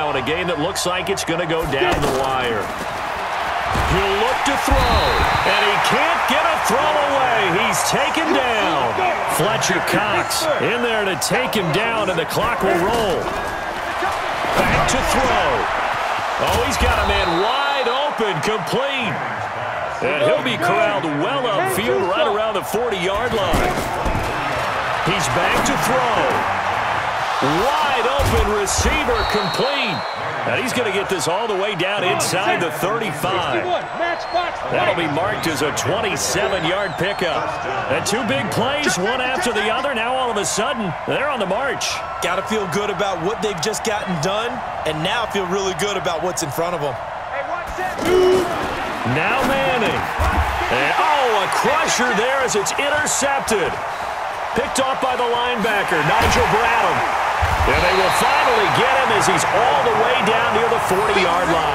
now in a game that looks like it's going to go down the wire. He'll look to throw, and he can't get a throw away. He's taken down. Fletcher Cox in there to take him down, and the clock will roll. Back to throw. Oh, he's got a man wide open, complete. And he'll be corralled well upfield right around the 40-yard line. He's back to throw. Wide open receiver complete. And he's going to get this all the way down inside the 35. That'll be marked as a 27-yard pickup. And two big plays, one after the other. Now all of a sudden, they're on the march. Got to feel good about what they've just gotten done, and now feel really good about what's in front of them. Now Manning. And, oh, a crusher there as it's intercepted. Picked off by the linebacker, Nigel Bradham. And they will finally get him as he's all the way down near the 40-yard line.